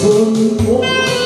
sou